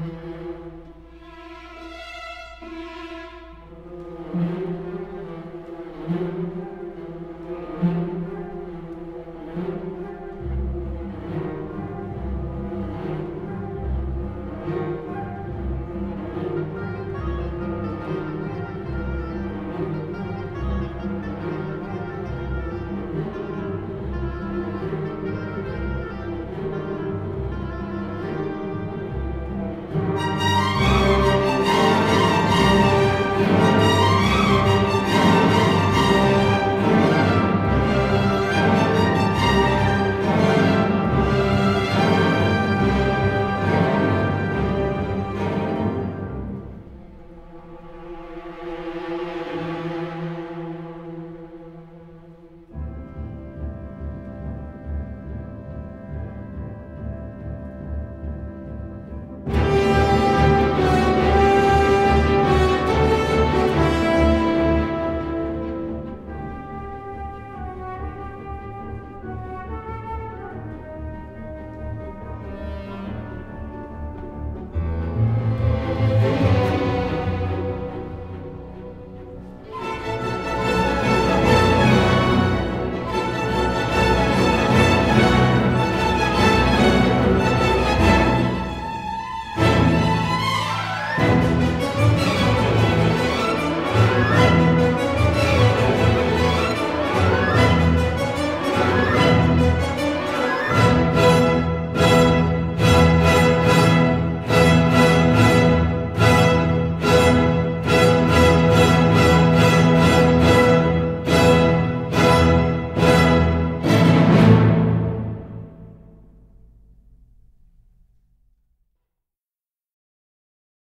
Mm-hmm.